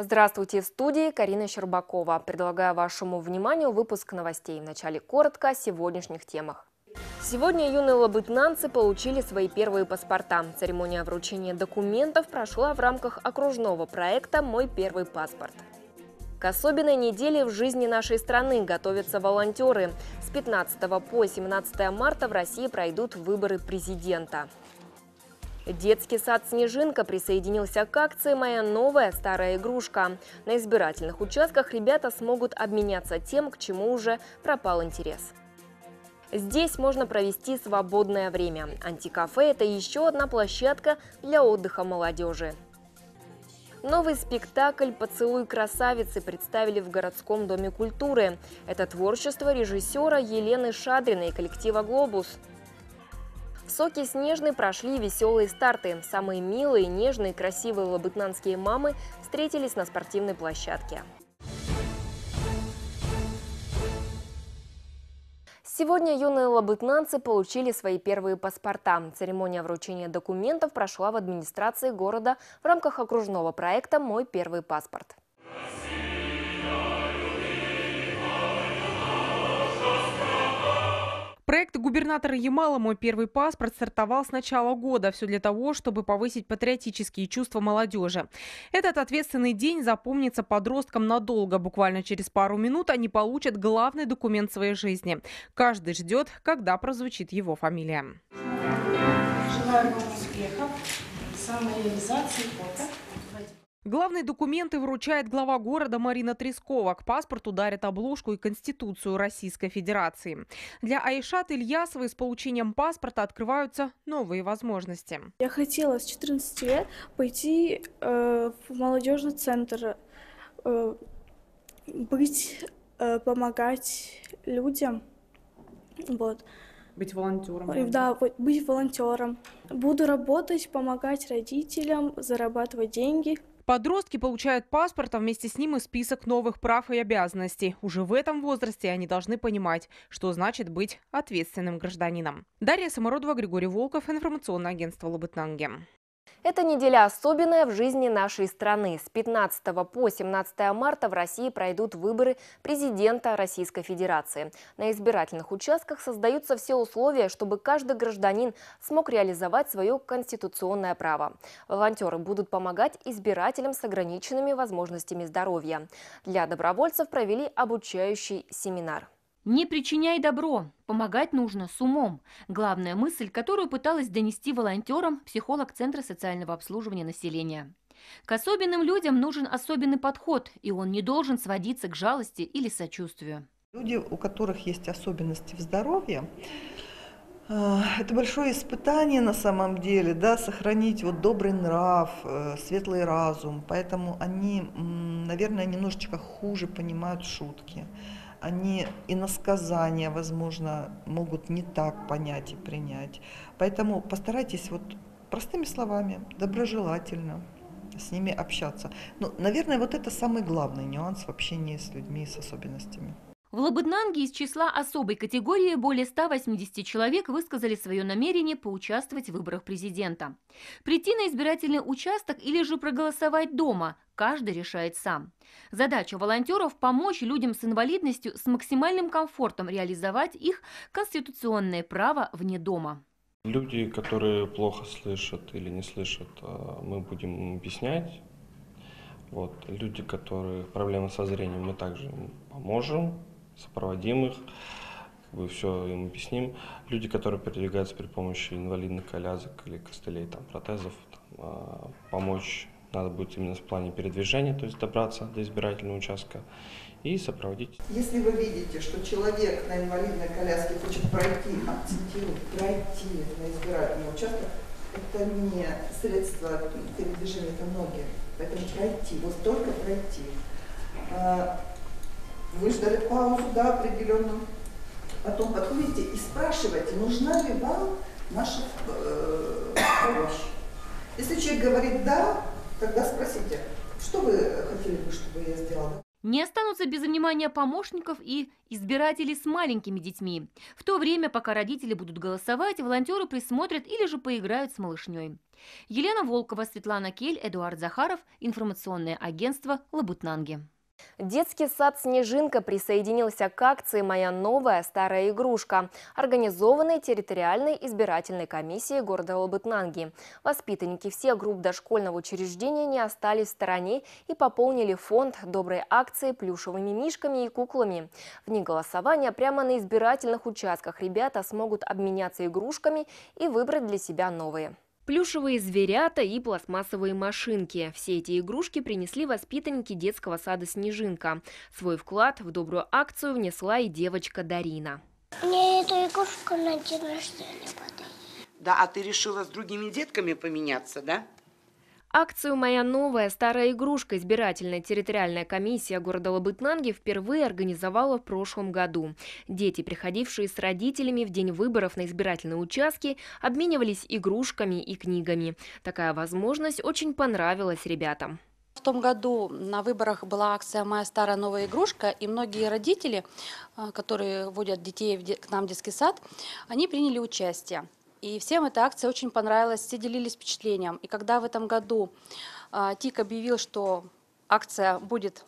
Здравствуйте, в студии Карина Щербакова. Предлагаю вашему вниманию выпуск новостей. Вначале коротко о сегодняшних темах. Сегодня юные лабытнанцы получили свои первые паспорта. Церемония вручения документов прошла в рамках окружного проекта «Мой первый паспорт». К особенной неделе в жизни нашей страны готовятся волонтеры. С 15 по 17 марта в России пройдут выборы президента. Детский сад «Снежинка» присоединился к акции «Моя новая старая игрушка». На избирательных участках ребята смогут обменяться тем, к чему уже пропал интерес. Здесь можно провести свободное время. Антикафе – это еще одна площадка для отдыха молодежи. Новый спектакль «Поцелуй красавицы» представили в городском доме культуры. Это творчество режиссера Елены Шадриной и коллектива «Глобус». В соке Снежной прошли веселые старты. Самые милые, нежные, красивые лабытнанские мамы встретились на спортивной площадке. Сегодня юные лабытнанцы получили свои первые паспорта. Церемония вручения документов прошла в администрации города в рамках окружного проекта «Мой первый паспорт». Проект губернатора Ямала «Мой первый паспорт» стартовал с начала года. Все для того, чтобы повысить патриотические чувства молодежи. Этот ответственный день запомнится подросткам надолго. Буквально через пару минут они получат главный документ своей жизни. Каждый ждет, когда прозвучит его фамилия. Желаю вам успехов, самореализации, фото. Главные документы вручает глава города Марина Трескова. К паспорту дарят обложку и Конституцию Российской Федерации. Для Айшат Ильясовой с получением паспорта открываются новые возможности. Я хотела с 14 лет пойти э, в молодежный центр, э, быть, э, помогать людям. Вот. Быть волонтером. Да, вот, быть волонтером. Буду работать, помогать родителям, зарабатывать деньги. Подростки получают паспорт, а вместе с ним и список новых прав и обязанностей. Уже в этом возрасте они должны понимать, что значит быть ответственным гражданином. Дарья Самородова, Григорий Волков, информационное агентство Лабытнанги. Эта неделя особенная в жизни нашей страны. С 15 по 17 марта в России пройдут выборы президента Российской Федерации. На избирательных участках создаются все условия, чтобы каждый гражданин смог реализовать свое конституционное право. Волонтеры будут помогать избирателям с ограниченными возможностями здоровья. Для добровольцев провели обучающий семинар. Не причиняй добро, помогать нужно с умом. Главная мысль, которую пыталась донести волонтерам психолог Центра социального обслуживания населения. К особенным людям нужен особенный подход, и он не должен сводиться к жалости или сочувствию. Люди, у которых есть особенности в здоровье, э, это большое испытание на самом деле, да, сохранить вот добрый нрав, э, светлый разум. Поэтому они, наверное, немножечко хуже понимают шутки они и насказания, возможно, могут не так понять и принять. Поэтому постарайтесь вот простыми словами, доброжелательно с ними общаться. Ну, наверное, вот это самый главный нюанс в общении с людьми с особенностями. В Лабытнанге из числа особой категории более 180 человек высказали свое намерение поучаствовать в выборах президента. Прийти на избирательный участок или же проголосовать дома – каждый решает сам. Задача волонтеров – помочь людям с инвалидностью с максимальным комфортом реализовать их конституционное право вне дома. Люди, которые плохо слышат или не слышат, э, мы будем объяснять. Вот. Люди, которые проблемы со зрением, мы также поможем сопроводим их, как бы все им объясним. Люди, которые передвигаются при помощи инвалидных колясок или костылей, там, протезов, там, а, помочь надо будет именно в плане передвижения, то есть добраться до избирательного участка и сопроводить. Если вы видите, что человек на инвалидной коляске хочет пройти, акцентирую, пройти на избирательный участок, это не средство передвижения, это ноги. Поэтому пройти, вот только пройти. А, выждали паузу, да, определенную. Потом подходите и спрашиваете, нужна ли вам наша э, помощь. Если человек говорит «да», тогда спросите, что вы хотели бы, чтобы я сделала? Не останутся без внимания помощников и избиратели с маленькими детьми. В то время, пока родители будут голосовать, волонтеры присмотрят или же поиграют с малышней. Елена Волкова, Светлана Кель, Эдуард Захаров, информационное агентство «Лабутнанги». Детский сад «Снежинка» присоединился к акции «Моя новая старая игрушка», организованной территориальной избирательной комиссией города Лабытнанги. Воспитанники всех групп дошкольного учреждения не остались в стороне и пополнили фонд доброй акции плюшевыми мишками и куклами. В дни голосования прямо на избирательных участках ребята смогут обменяться игрушками и выбрать для себя новые. Плюшевые зверята и пластмассовые машинки. Все эти игрушки принесли воспитанники детского сада «Снежинка». Свой вклад в добрую акцию внесла и девочка Дарина. Мне эту игрушку на день рождения подарили. Да, а ты решила с другими детками поменяться, да? Акцию «Моя новая старая игрушка» избирательная территориальная комиссия города Лабытнанги впервые организовала в прошлом году. Дети, приходившие с родителями в день выборов на избирательные участки, обменивались игрушками и книгами. Такая возможность очень понравилась ребятам. В том году на выборах была акция «Моя старая новая игрушка», и многие родители, э, которые водят детей к нам в детский сад, они приняли участие. И всем эта акция очень понравилась, все делились впечатлением. И когда в этом году а, ТИК объявил, что акция будет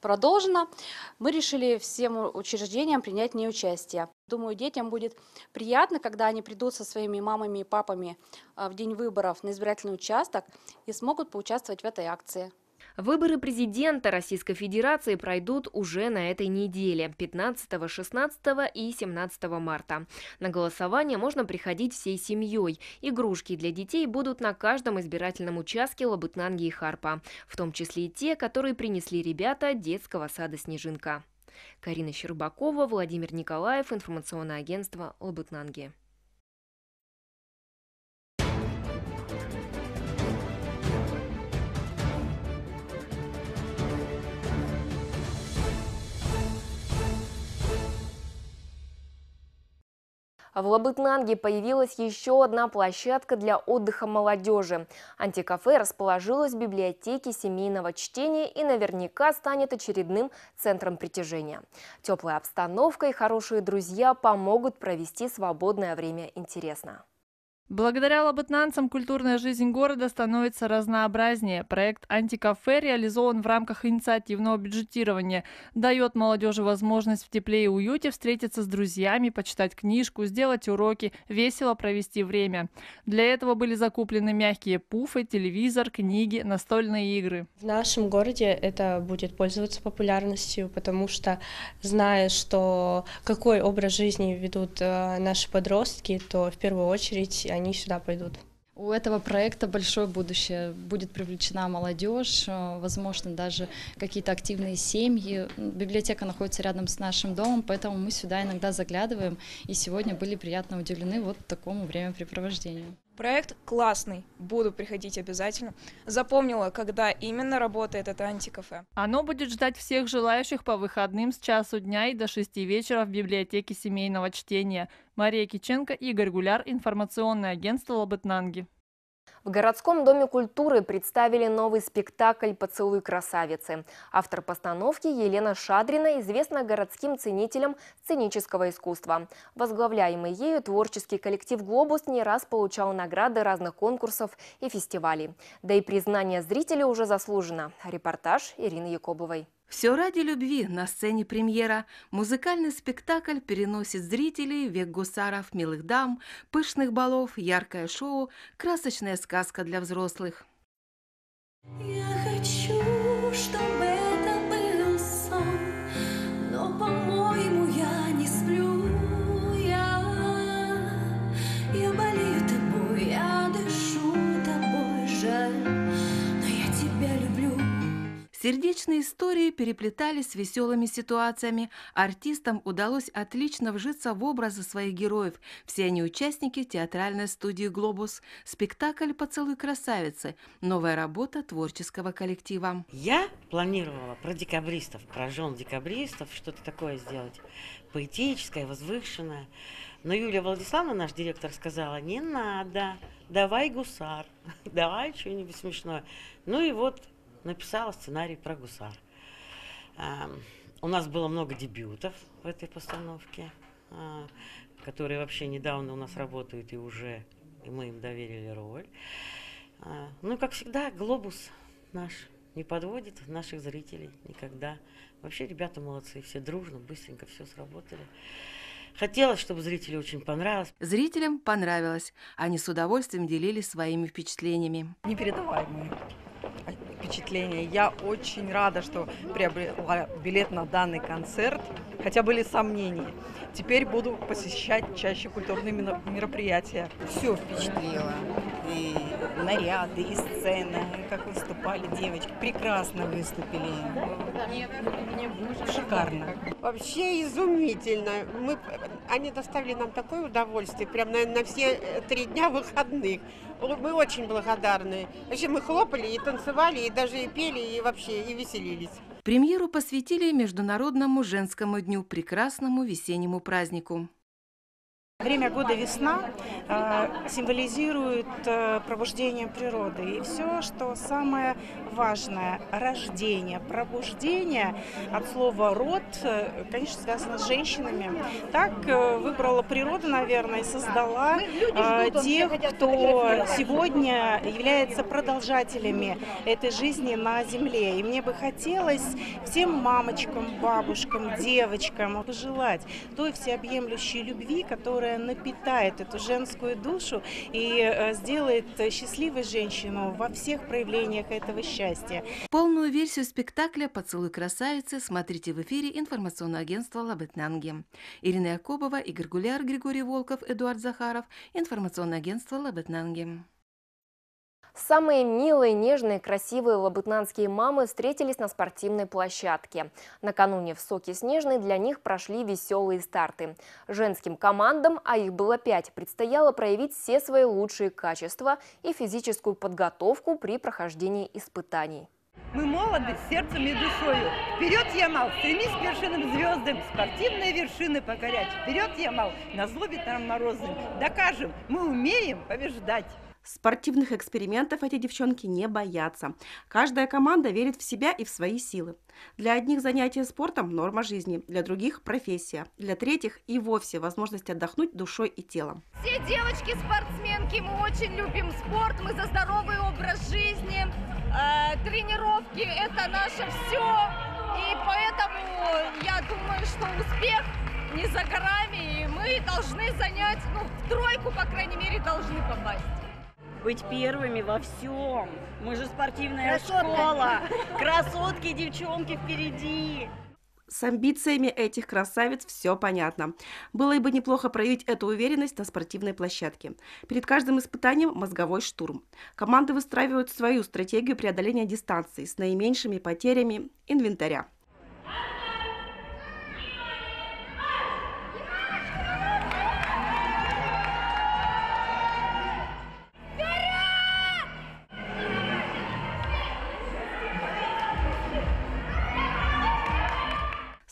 продолжена, мы решили всем учреждениям принять в ней участие. Думаю, детям будет приятно, когда они придут со своими мамами и папами а, в день выборов на избирательный участок и смогут поучаствовать в этой акции. Выборы президента Российской Федерации пройдут уже на этой неделе, 15, 16 и 17 марта. На голосование можно приходить всей семьей. Игрушки для детей будут на каждом избирательном участке Лабытнанги и Харпа, в том числе и те, которые принесли ребята детского сада «Снежинка». Карина Щербакова, Владимир Николаев, информационное агентство Лабытнанги. В Лабытнанге появилась еще одна площадка для отдыха молодежи. Антикафе расположилось в библиотеке семейного чтения и наверняка станет очередным центром притяжения. Теплая обстановка и хорошие друзья помогут провести свободное время интересно. Благодаря лабытнанцам культурная жизнь города становится разнообразнее. Проект «Антикафе» реализован в рамках инициативного бюджетирования. Дает молодежи возможность в тепле и уюте встретиться с друзьями, почитать книжку, сделать уроки, весело провести время. Для этого были закуплены мягкие пуфы, телевизор, книги, настольные игры. В нашем городе это будет пользоваться популярностью, потому что, зная, что какой образ жизни ведут э, наши подростки, то в первую очередь они сюда пойдут. У этого проекта большое будущее. Будет привлечена молодежь, э, возможно, даже какие-то активные семьи. Библиотека находится рядом с нашим домом, поэтому мы сюда иногда заглядываем. И сегодня были приятно удивлены вот такому времяпрепровождению. Проект классный, буду приходить обязательно. Запомнила, когда именно работает это антикафе. Оно будет ждать всех желающих по выходным с часу дня и до шести вечера в библиотеке семейного чтения. Мария Киченко, Игорь Гуляр, информационное агентство Лабытнанги. В городском доме культуры представили новый спектакль «Поцелуй красавицы». Автор постановки Елена Шадрина известна городским ценителям сценического искусства. Возглавляемый ею творческий коллектив «Глобус» не раз получал награды разных конкурсов и фестивалей. Да и признание зрителей уже заслужено. Репортаж Ирины Якобовой. Все ради любви на сцене премьера. Музыкальный спектакль переносит зрителей век гусаров, милых дам, пышных балов, яркое шоу, красочная сказка для взрослых. Я Сердечные истории переплетались с веселыми ситуациями. Артистам удалось отлично вжиться в образы своих героев. Все они участники театральной студии «Глобус». Спектакль «Поцелуй красавицы». Новая работа творческого коллектива. Я планировала про декабристов, про жен декабристов, что-то такое сделать. Поэтическое, возвышенное. Но Юлия Владиславовна, наш директор, сказала, не надо, давай гусар, давай что-нибудь смешное. Ну и вот написала сценарий про гусар. А, У нас было много дебютов в этой постановке, а, которые вообще недавно у нас работают и уже и мы им доверили роль. А, Ну, как всегда, глобус наш не подводит наших зрителей никогда. Вообще ребята молодцы, все дружно, быстренько все сработали. Хотелось, чтобы зрителю очень понравилось. Зрителям понравилось. Они с удовольствием делились своими впечатлениями. Непередаваемые впечатления. Я очень рада, что приобрела билет на данный концерт, хотя были сомнения. Теперь буду посещать чаще культурные мероприятия. Все впечатлило. И наряды, и сцена, и как выступали девочки. Прекрасно выступили. Шикарно. Вообще изумительно. Мы, они доставили нам такое удовольствие, прям на, на все э, три дня выходных. Мы очень благодарны. Вообще мы хлопали и танцевали, и даже и пели, и вообще и веселились. Премьеру посвятили Международному женскому дню, прекрасному весеннему празднику. Время года весна э, символизирует э, пробуждение природы. И все, что самое важное, рождение, пробуждение от слова род, э, конечно, связано с женщинами. Так выбрала природа, наверное, и создала тех, кто сегодня является продолжателями этой жизни на Земле. И мне бы хотелось всем мамочкам, бабушкам, девочкам пожелать той всеобъемлющей любви, которая напитает эту женскую душу и э, сделает счастливой женщину во всех проявлениях этого счастья. Полную версию спектакля «Поцелуй красавицы» смотрите в эфире информационного агентства «Лабетнанги». Ирина Якобова, Игорь Гуляр, Григорий Волков, Эдуард Захаров. Информационное агентство «Лабетнанги». Самые милые, нежные, красивые лабытнанские мамы встретились на спортивной площадке. Накануне в «Соке Снежной» для них прошли веселые старты. Женским командам, а их было пять, предстояло проявить все свои лучшие качества и физическую подготовку при прохождении испытаний. Мы молоды сердцем и душою. Вперед, Ямал, стремись к вершинам звездам, спортивные вершины покорять. Вперед, Ямал, на зло ветрам морозным. Докажем, мы умеем побеждать. Спортивных экспериментов эти девчонки не боятся. Каждая команда верит в себя и в свои силы. Для одних занятие спортом – норма жизни, для других – профессия, для третьих и вовсе возможность отдохнуть душой и телом. Все девочки-спортсменки, мы очень любим спорт, мы за здоровый образ жизни. Э, тренировки – это наше все. И поэтому я думаю, что успех не за горами, и мы должны занять, ну, в тройку, по крайней мере, должны попасть быть первыми во всем. Мы же спортивная Красотка. школа. Красотки, девчонки впереди. С амбициями этих красавиц все понятно. Было бы неплохо проявить эту уверенность на спортивной площадке. Перед каждым испытанием мозговой штурм. Команды выстраивают свою стратегию преодоления дистанции с наименьшими потерями инвентаря.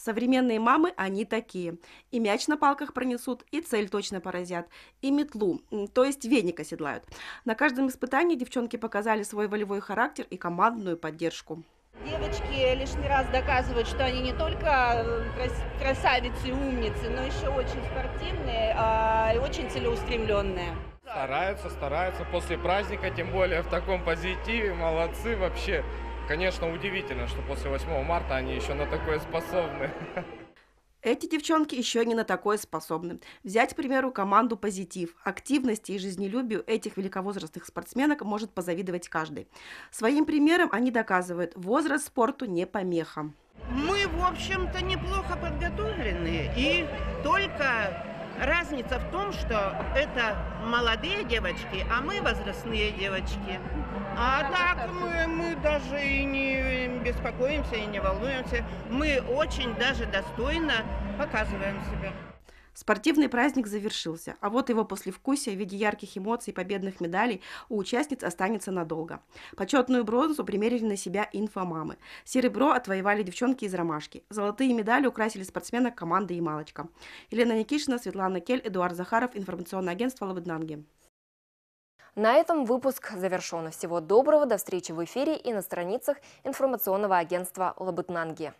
Современные мамы, они такие. И мяч на палках пронесут, и цель точно поразят, и метлу, то есть веник оседлают. На каждом испытании девчонки показали свой волевой характер и командную поддержку. Девочки лишний раз доказывают, что они не только э, крас- красавицы и умницы, но еще очень спортивные а, и очень целеустремленные. Стараются, стараются. После праздника, тем более в таком позитиве, молодцы вообще. Конечно, удивительно, что после 8 марта они еще на такое способны. Эти девчонки еще не на такое способны. Взять, к примеру, команду «Позитив». Активности и жизнелюбию этих великовозрастных спортсменок может позавидовать каждый. Своим примером они доказывают, возраст спорту не помеха. Мы, в общем-то, неплохо подготовлены. И только разница в том, что это молодые девочки, а мы возрастные девочки. А так мы, мы даже и не беспокоимся, и не волнуемся. Мы очень даже достойно показываем себя. Спортивный праздник завершился, а вот его послевкусие в виде ярких эмоций и победных медалей у участниц останется надолго. Почетную бронзу примерили на себя инфомамы. Серебро отвоевали девчонки из Ромашки. Золотые медали украсили спортсменок команды «Ямалочка». Елена Никишина, Светлана Кель, Эдуард Захаров, информационное агентство «Лабытнанги». На этом выпуск завершен. Всего доброго, до встречи в эфире и на страницах информационного агентства «Лабытнанги».